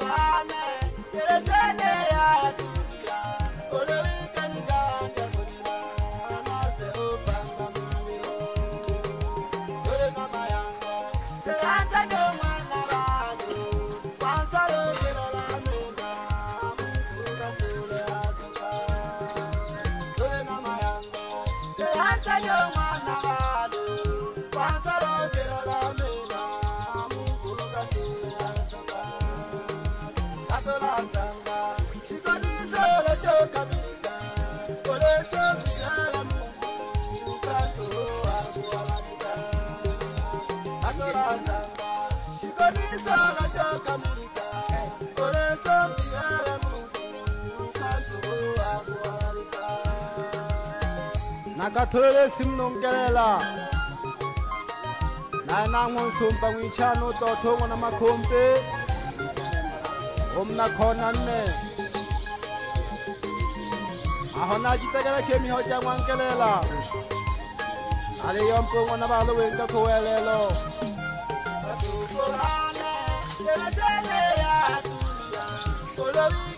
Bye. She's on nakathole simnonkelela naye nangunsumpa ngwichano tothongo namakhompe omna khona nne ahona chitekela khemiho cha ngwankelela ale yompongo na balo wenka khowelelo Haya ni watoto wake. Eh,